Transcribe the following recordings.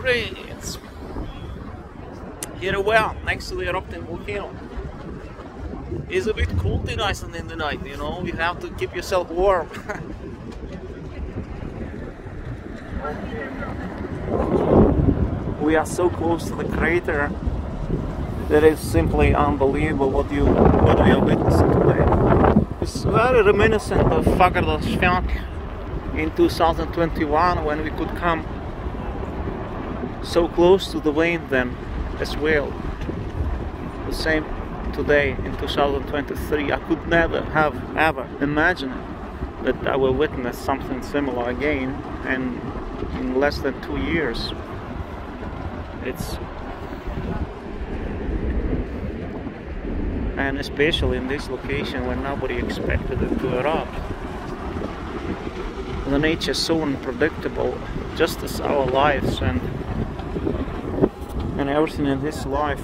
free. It's here well next to the erupting volcano. It's a bit cold in Iceland in the night, you know, you have to keep yourself warm. we are so close to the crater that is simply unbelievable what you what we are witnessing today. It's very reminiscent of Fagradalsfjall in 2021 when we could come so close to the vein then as well. The same today in 2023. I could never have ever imagined that I will witness something similar again and in less than two years. It's and especially in this location where nobody expected it to erupt. The nature is so unpredictable, just as our lives and and everything in this life.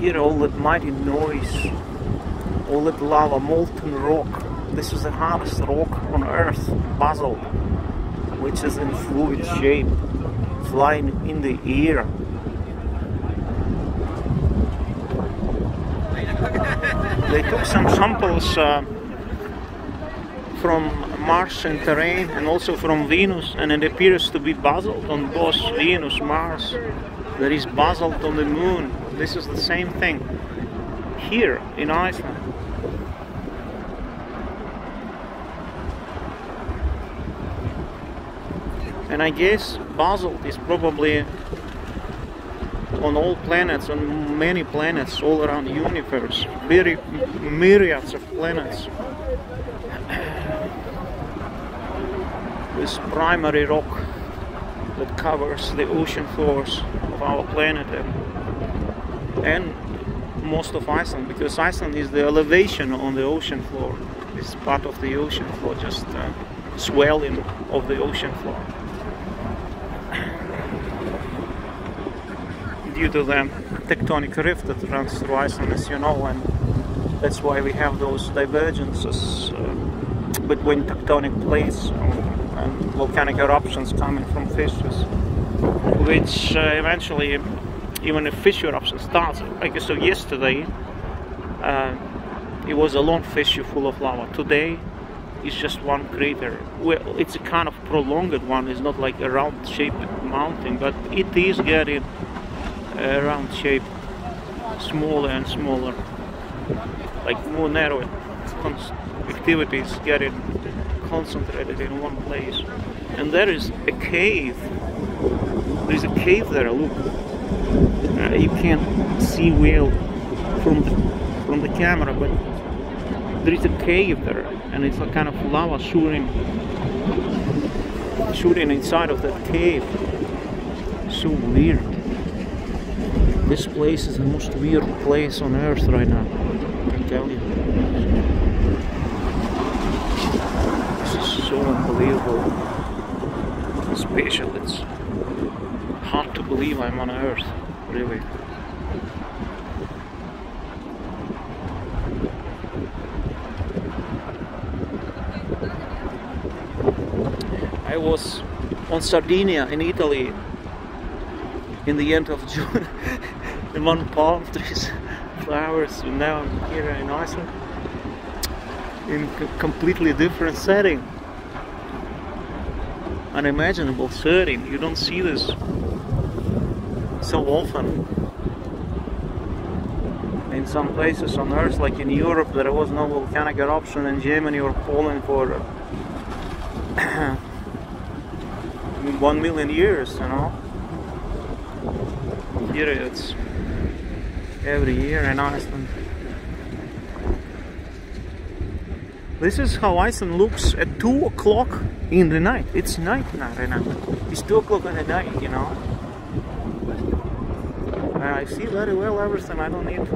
Hear all that mighty noise, all that lava, molten rock. This is the hardest rock on earth, basalt, which is in fluid shape, flying in the air They took some samples uh, from and terrain and also from Venus, and it appears to be basalt on both Venus, Mars. There is basalt on the moon. This is the same thing here in Iceland. And I guess basalt is probably on all planets, on many planets all around the universe, very myriads of planets. This primary rock that covers the ocean floors of our planet and, and most of Iceland, because Iceland is the elevation on the ocean floor. It's part of the ocean floor, just uh, swelling of the ocean floor. Due to the tectonic rift that runs through Iceland, as you know, and that's why we have those divergences uh, between tectonic plates and volcanic eruptions coming from fissures, which uh, eventually, even if fissure eruption starts, like so yesterday, uh, it was a long fissure full of lava. Today, it's just one crater. Well, it's a kind of prolonged one. It's not like a round-shaped mountain, but it is getting round shape smaller and smaller. Like more narrow activities getting concentrated in one place. And there is a cave. There is a cave there look. Uh, you can't see well from the, from the camera but there is a cave there and it's a kind of lava shooting shooting inside of that cave. So weird this place is the most weird place on earth right now. I can tell you. This is so unbelievable. Special. It's hard to believe I'm on earth, really. I was on Sardinia in Italy in the end of June in one palm trees, flowers, and now I'm here in Iceland in a completely different setting. Unimaginable setting. You don't see this so often. In some places on Earth, like in Europe, there was no volcanic eruption in Germany or Poland for one million years, you know. Here it's every year in Iceland. This is how Iceland looks at 2 o'clock in the night. It's night now, remember? It's 2 o'clock in the night, you know? I see very well everything. I don't need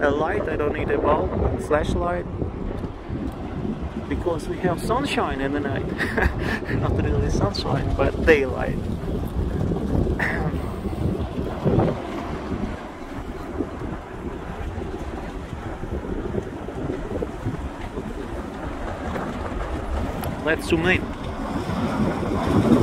a light, I don't need a bulb, flashlight. Because we have sunshine in the night. Not really sunshine, but daylight. Let's zoom in.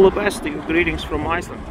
All the best to you. Greetings from Iceland.